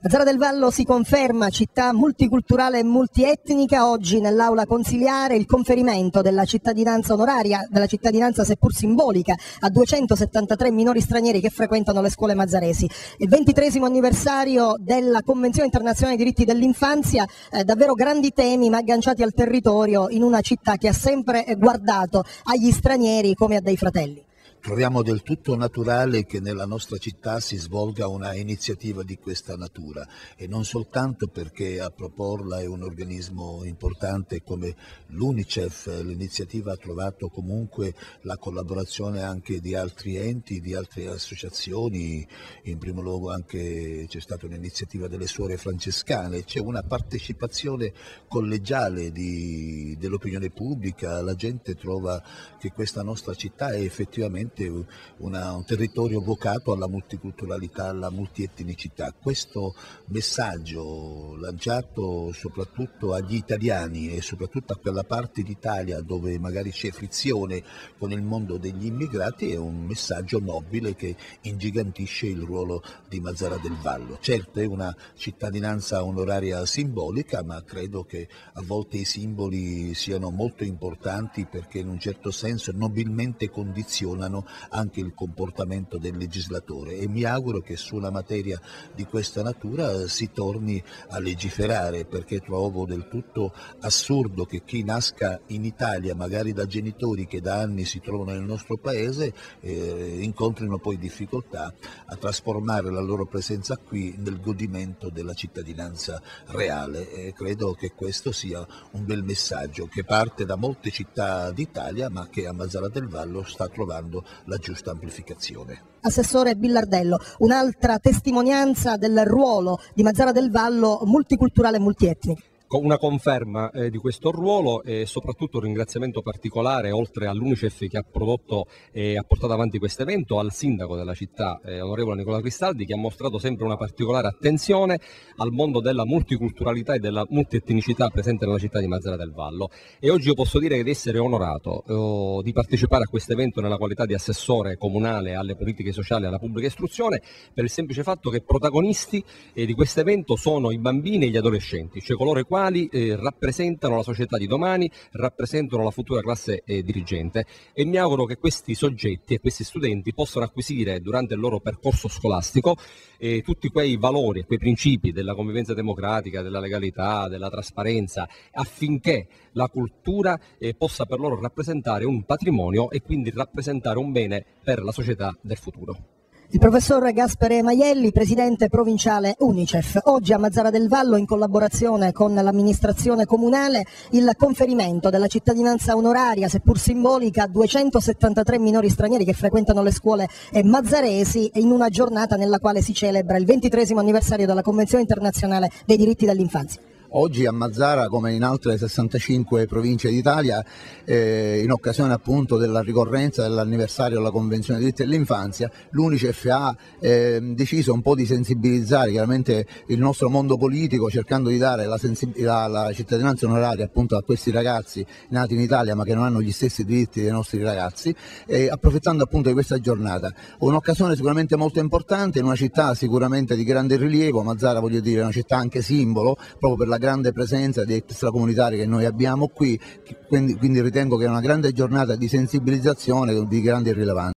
Mazzara del Vallo si conferma città multiculturale e multietnica. Oggi nell'aula consiliare il conferimento della cittadinanza onoraria, della cittadinanza seppur simbolica, a 273 minori stranieri che frequentano le scuole mazzaresi. Il ventitresimo anniversario della Convenzione internazionale dei diritti dell'infanzia, eh, davvero grandi temi ma agganciati al territorio in una città che ha sempre guardato agli stranieri come a dei fratelli. Troviamo del tutto naturale che nella nostra città si svolga una iniziativa di questa natura e non soltanto perché a proporla è un organismo importante come l'UNICEF, l'iniziativa ha trovato comunque la collaborazione anche di altri enti, di altre associazioni, in primo luogo anche c'è stata un'iniziativa delle suore francescane, c'è una partecipazione collegiale dell'opinione pubblica, la gente trova che questa nostra città è effettivamente veramente una, un territorio vocato alla multiculturalità, alla multietnicità. Questo messaggio lanciato soprattutto agli italiani e soprattutto a quella parte d'Italia dove magari c'è frizione con il mondo degli immigrati è un messaggio nobile che ingigantisce il ruolo di Mazzara del Vallo. Certo è una cittadinanza onoraria simbolica, ma credo che a volte i simboli siano molto importanti perché in un certo senso nobilmente condizionano determinano anche il comportamento del legislatore e mi auguro che su una materia di questa natura si torni a legiferare perché trovo del tutto assurdo che chi nasca in Italia magari da genitori che da anni si trovano nel nostro paese eh, incontrino poi difficoltà a trasformare la loro presenza qui nel godimento della cittadinanza reale. E credo che questo sia un bel messaggio che parte da molte città d'Italia ma che a Mazzara del Vallo sta trovando la giusta amplificazione. Assessore Billardello, un'altra testimonianza del ruolo di Mazzara del Vallo multiculturale e multietnico una conferma eh, di questo ruolo e soprattutto un ringraziamento particolare oltre all'Unicef che ha prodotto e ha portato avanti questo evento al sindaco della città eh, onorevole Nicola Cristaldi che ha mostrato sempre una particolare attenzione al mondo della multiculturalità e della multietnicità presente nella città di Mazzara del Vallo. E oggi io posso dire di essere onorato eh, di partecipare a questo evento nella qualità di assessore comunale alle politiche sociali e alla pubblica istruzione per il semplice fatto che protagonisti eh, di questo evento sono i bambini e gli adolescenti, cioè coloro i quali quali eh, rappresentano la società di domani, rappresentano la futura classe eh, dirigente e mi auguro che questi soggetti e questi studenti possano acquisire durante il loro percorso scolastico eh, tutti quei valori e quei principi della convivenza democratica, della legalità, della trasparenza, affinché la cultura eh, possa per loro rappresentare un patrimonio e quindi rappresentare un bene per la società del futuro. Il professor Gaspare Maielli, presidente provinciale Unicef. Oggi a Mazzara del Vallo, in collaborazione con l'amministrazione comunale, il conferimento della cittadinanza onoraria, seppur simbolica, a 273 minori stranieri che frequentano le scuole mazzaresi in una giornata nella quale si celebra il ventitresimo anniversario della Convenzione internazionale dei diritti dell'infanzia. Oggi a Mazzara, come in altre 65 province d'Italia, eh, in occasione appunto della ricorrenza dell'anniversario della Convenzione dei diritti dell'infanzia, l'Unicef ha eh, deciso un po' di sensibilizzare chiaramente il nostro mondo politico cercando di dare la, la, la, cittadinanza onoraria appunto a questi ragazzi nati in Italia ma che non hanno gli stessi diritti dei nostri ragazzi, eh, approfittando appunto di questa giornata. Un'occasione sicuramente molto importante in una città sicuramente di grande rilievo, Mazzara voglio dire è una città anche simbolo proprio per la grande presenza di extracomunitari che noi abbiamo qui, quindi, quindi ritengo che è una grande giornata di sensibilizzazione di grande rilevanza.